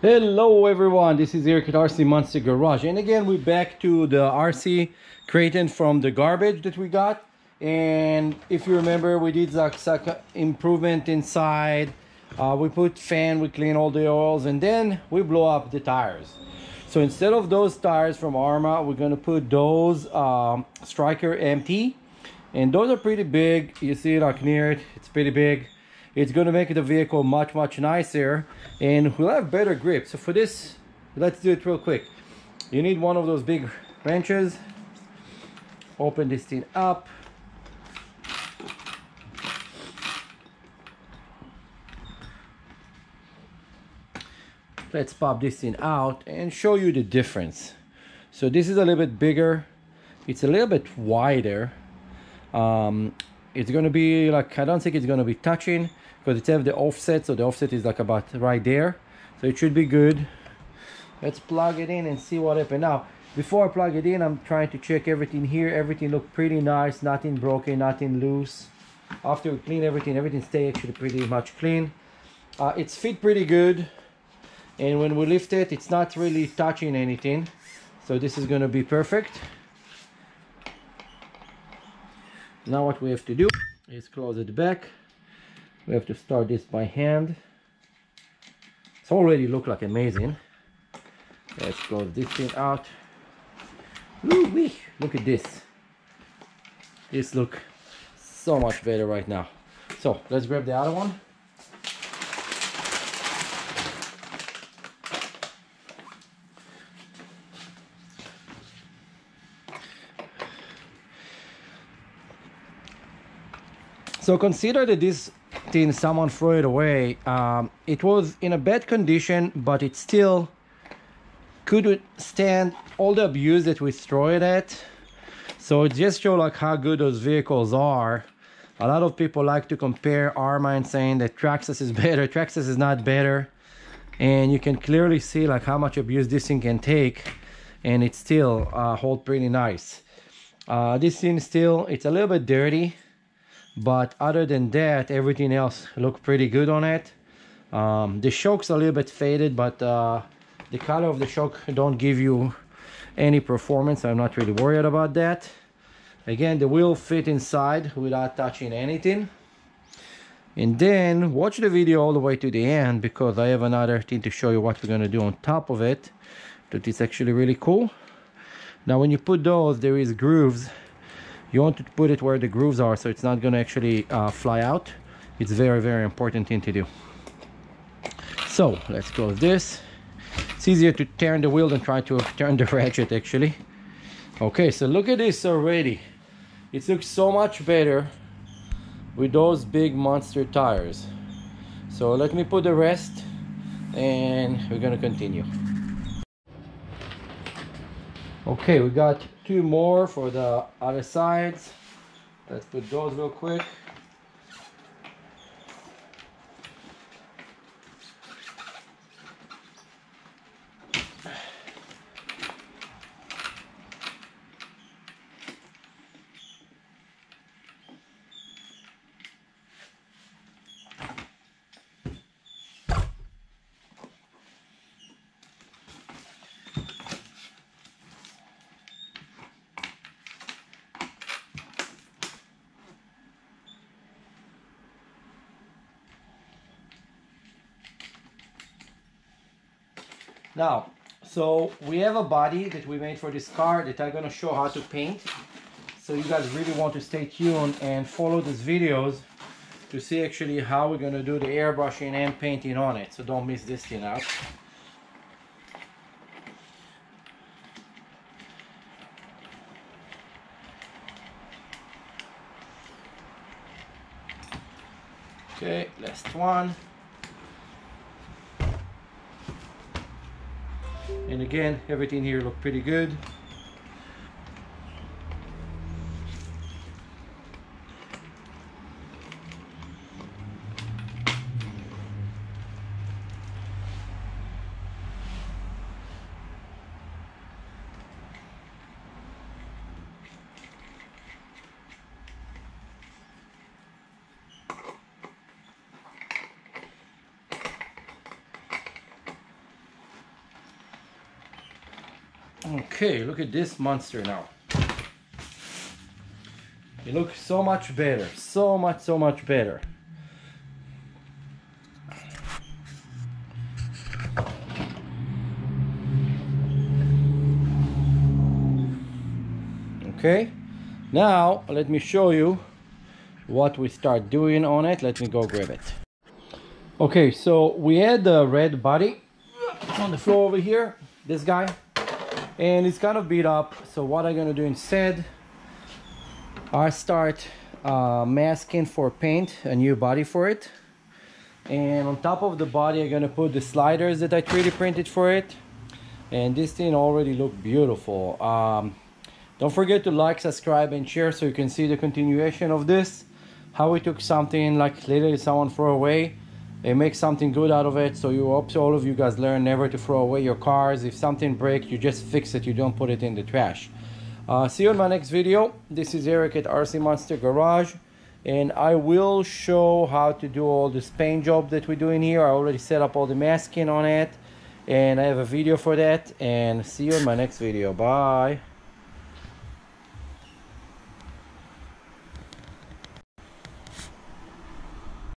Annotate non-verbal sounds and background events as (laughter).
Hello everyone, this is Eric at RC Monster Garage. And again we're back to the RC Kraton from the garbage that we got. And if you remember we did some improvement inside. Uh, we put fan, we clean all the oils and then we blow up the tires. So instead of those tires from Arrma we're gonna put those um, Striker MT and those are pretty big. You see it like near it it's pretty big it's going to make the vehicle much much nicer and we'll have better grip. So for this let's do it real quick. You need one of those big wrenches. Open this thing up. Let's pop this thing out and show you the difference. So this is a little bit bigger. It's a little bit wider. Um, it's going to be like I don't think it's going to be touching because it have the offset so the offset is like about right there. So it should be good. Let's plug it in and see what happened. Now before I plug it in I'm trying to check everything here. Everything look pretty nice. Nothing broken nothing loose. After we clean everything everything stay actually pretty much clean. Uh, it's fit pretty good. And when we lift it it's not really touching anything. So this is going to be perfect. Now what we have to do is close it back we have to start this by hand. It's already look like amazing. Let's close this thing out. Ooh -wee. look at this. This look so much better right now. So let's grab the other one. So consider that this thing someone threw it away. Um, it was in a bad condition but it still could stand all the abuse that we throw it at. So it just show like how good those vehicles are. A lot of people like to compare Arrma and saying that Traxxas is (laughs) better. Traxxas is not better. And you can clearly see like how much abuse this thing can take. And it still uh, hold pretty nice. Uh, this thing still it's a little bit dirty but other than that everything else looked pretty good on it. Um, the shock's a little bit faded but uh, the color of the shock don't give you any performance. I'm not really worried about that. Again the wheel fit inside without touching anything. And then watch the video all the way to the end because I have another thing to show you what we're gonna do on top of it that is actually really cool. Now when you put those there is grooves you want to put it where the grooves are so it's not going to actually uh, fly out. It's very very important thing to do. So let's close this. It's easier to turn the wheel than try to (laughs) turn the ratchet actually. Okay so look at this already. It looks so much better with those big monster tires. So let me put the rest and we're gonna continue okay we got two more for the other sides. Let's put those real quick Now, so we have a body that we made for this car that I'm gonna show how to paint. So you guys really want to stay tuned and follow these videos to see actually how we're gonna do the airbrushing and painting on it. So don't miss this thing out. Okay, last one. And again everything here look pretty good Okay, look at this monster now. It looks so much better, so much, so much better. Okay, now let me show you what we start doing on it. Let me go grab it. Okay, so we had the red body on the floor over here, this guy, and it's kind of beat up. So what I'm gonna do instead, I start uh, masking for paint, a new body for it. And on top of the body, I'm gonna put the sliders that I 3D printed for it. And this thing already look beautiful. Um, don't forget to like, subscribe, and share so you can see the continuation of this. How we took something like literally someone throw away make something good out of it. So you hope all of you guys learn never to throw away your cars. If something breaks, you just fix it. You don't put it in the trash. Uh, see you in my next video. This is Eric at RC Monster Garage. And I will show how to do all this paint job that we're doing here. I already set up all the masking on it. And I have a video for that. And see you in my next video. Bye.